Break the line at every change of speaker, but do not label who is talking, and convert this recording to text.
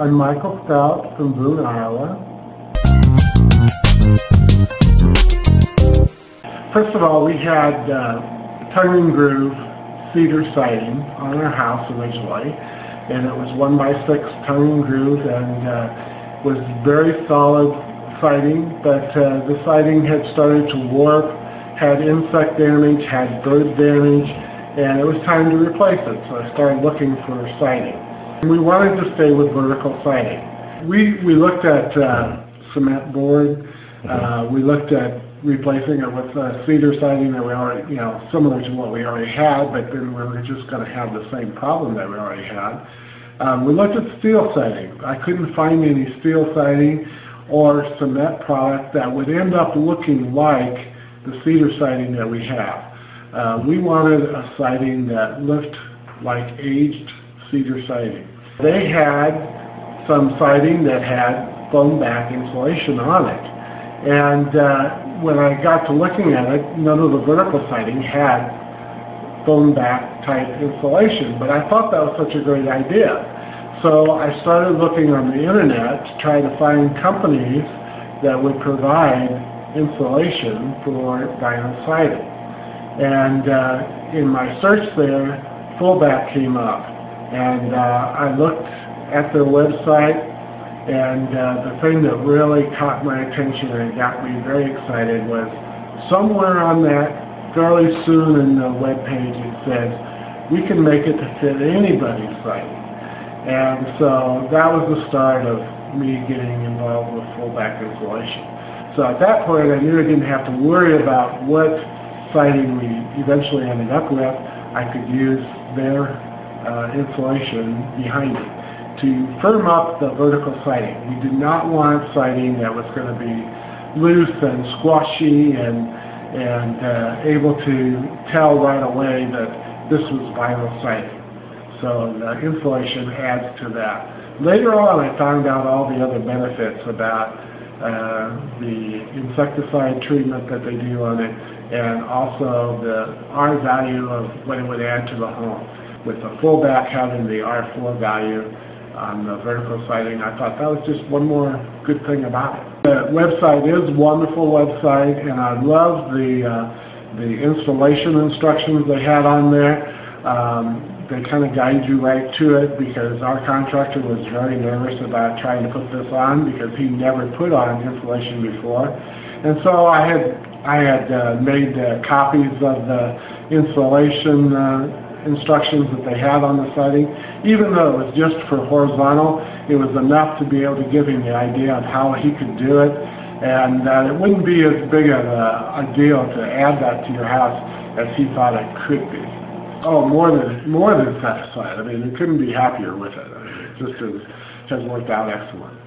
I'm Michael Stout from Boone, Iowa. First of all, we had uh, tongue and groove cedar siding on our house originally, and it was one by six tongue and groove, and uh, was very solid siding. But uh, the siding had started to warp, had insect damage, had bird damage, and it was time to replace it. So I started looking for siding. We wanted to stay with vertical siding. We, we looked at uh, cement board. Uh, we looked at replacing it with uh, cedar siding that we already, you know, similar to what we already had, but then we were just going to have the same problem that we already had. Um, we looked at steel siding. I couldn't find any steel siding or cement product that would end up looking like the cedar siding that we have. Uh, we wanted a siding that looked like aged cedar siding. They had some siding that had foam back insulation on it. And uh, when I got to looking at it, none of the vertical siding had foam back type insulation, but I thought that was such a great idea. So I started looking on the internet to try to find companies that would provide insulation for vinyl siding. And uh, in my search there, Fullback came up. And uh, I looked at their website, and uh, the thing that really caught my attention and got me very excited was somewhere on that, fairly soon in the web page, it says, we can make it to fit anybody's site. And so that was the start of me getting involved with fullback insulation. So at that point, I knew I didn't have to worry about what siding we eventually ended up with. I could use their uh, insulation behind it to firm up the vertical siding. We did not want siding that was going to be loose and squashy and and uh, able to tell right away that this was vinyl siding. So the insulation adds to that. Later on, I found out all the other benefits about uh, the insecticide treatment that they do on it and also the R value of what it would add to the home with the fullback having the R4 value on the vertical siding. I thought that was just one more good thing about it. The website is a wonderful website, and I love the uh, the installation instructions they had on there. Um, they kind of guide you right to it because our contractor was very nervous about trying to put this on because he never put on insulation before. And so I had I had uh, made uh, copies of the installation uh, instructions that they had on the siding. Even though it was just for horizontal, it was enough to be able to give him the idea of how he could do it. And uh, it wouldn't be as big of a, a deal to add that to your house as he thought it could be. Oh, more than more than satisfied. I mean, we couldn't be happier with it. I mean, it just has, has worked out excellent.